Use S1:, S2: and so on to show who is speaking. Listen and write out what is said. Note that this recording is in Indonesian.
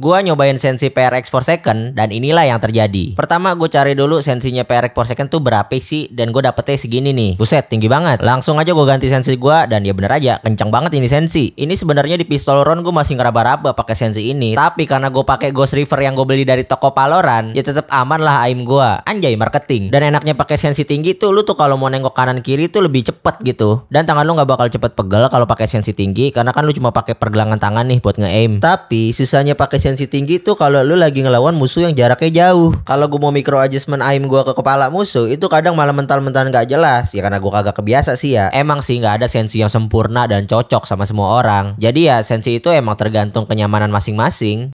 S1: Gua nyobain sensi PRX per second dan inilah yang terjadi. Pertama gue cari dulu sensinya PRX per second tuh berapa sih dan gue dapetnya segini nih. Buset tinggi banget. Langsung aja gue ganti sensi gua dan ya bener aja kencang banget ini sensi. Ini sebenarnya di pistol ron gue masih ngeraba-raba pakai sensi ini. Tapi karena gue pakai Ghost River yang gue beli dari toko Paloran, ya tetap aman lah aim gua. Anjay marketing. Dan enaknya pakai sensi tinggi tuh lu tuh kalau mau nengok kanan kiri tuh lebih cepet gitu. Dan tangan lu nggak bakal cepet pegel kalau pakai sensi tinggi karena kan lu cuma pakai pergelangan tangan nih buat nge-aim. Tapi susahnya pakai sensi tinggi tuh kalau lu lagi ngelawan musuh yang jaraknya jauh. Kalau gue mau micro adjustment aim gua ke kepala musuh itu kadang malah mental-mental nggak jelas ya karena gua kagak kebiasa sih ya. Emang sih nggak ada sensi yang sempurna dan cocok sama semua orang. Jadi ya sensi itu emang tergantung kenyamanan masing-masing.